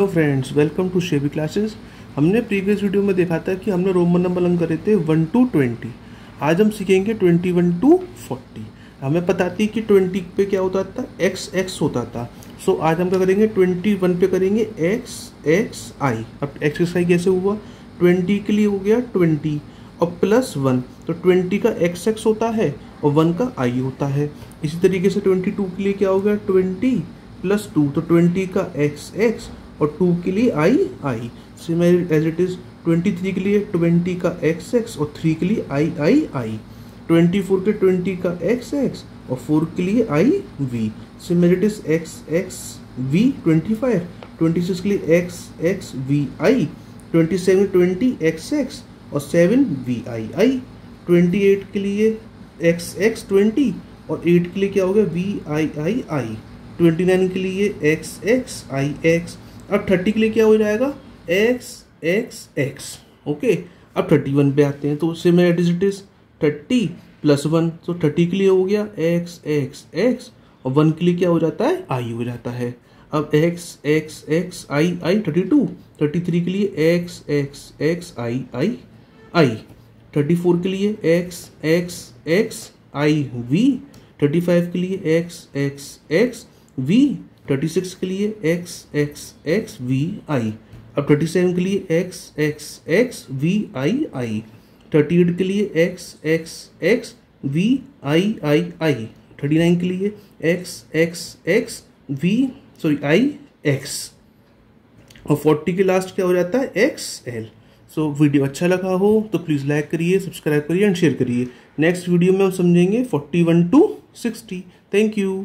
Hello friends welcome to शेबी classes हमने previous video में देखा था कि हमने रोमन नंबर अंक करे थे वन टू ट्वेंटी आज हम सीखेंगे ट्वेंटी वन टू फोर्टी हमें पता थी कि ट्वेंटी पे क्या होता था? एक्स एक्स होता था. सो so, आज हम क्या करेंगे? ट्वेंटी वन पे करेंगे एक्स एक्स आई अब एक्स एक्स आई कैसे हुआ? ट्वेंटी के लिए हो गया ट्वेंटी और प्लस वन तो ट्वेंटी का एक्स एक्स होता है और वन का आई होता है. इसी तरीके से ट्वेंटी टू के लिए क्या हो गया? ट्वेंटी प्लस टू तो ट्वेंटी का एक्स एक्स और टू के लिए I I similar as it is twenty three के लिए ट्वेंटी का एक्स एक्स और थ्री के लिए I I I twenty four के ट्वेंटी का एक्स एक्स और फोर के लिए I V similar it is X X V twenty five twenty six के लिए X X V I twenty seven twenty X X और seven V I I twenty eight के लिए X X twenty और eight के लिए क्या हो गया? V I I I twenty nine के लिए एक्स एक्स आई एक्स अब थर्टी के लिए क्या हो जाएगा एक्स एक्स एक्स ओके अब थर्टी वन पे आते हैं तो similar it is thirty plus one तो थर्टी के लिए हो गया एक्स एक्स एक्स और वन के लिए क्या हो जाता है आई हो जाता है अब X X X I I thirty two thirty three के लिए X X X I I I thirty four के लिए X X X I V thirty five के लिए X X X V thirty six के लिए X X X V I अब thirty seven के लिए X X X V I I thirty eight के लिए X X X V I I I thirty nine के लिए X X X V sorry I X और forty के last क्या हो जाता है? एक्स एल सो वीडियो अच्छा लगा हो तो प्लीज़ लाइक करिए सब्सक्राइब करिए एंड शेयर करिए। नेक्स्ट वीडियो में हम समझेंगे forty one to sixty thank you